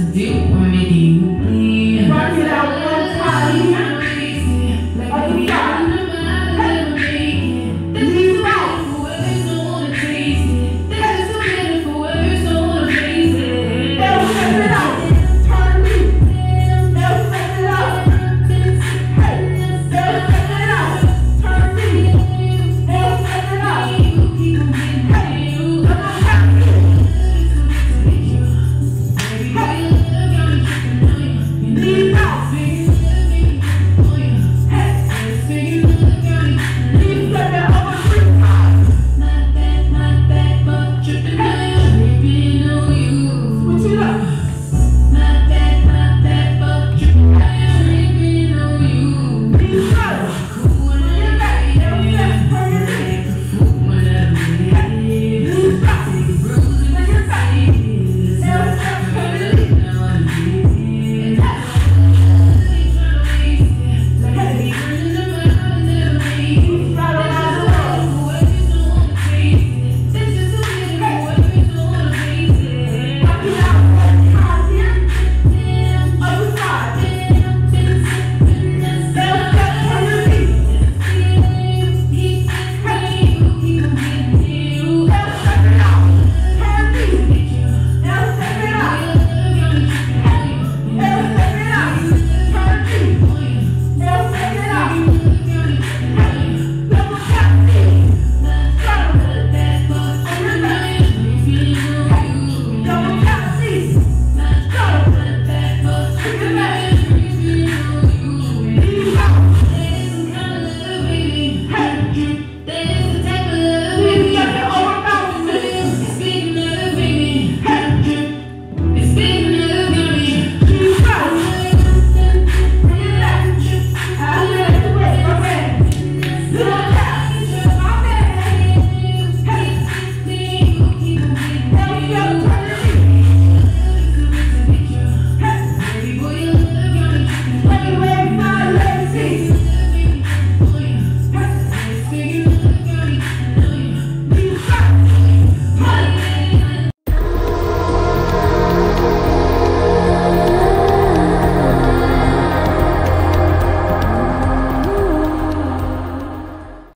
deu com a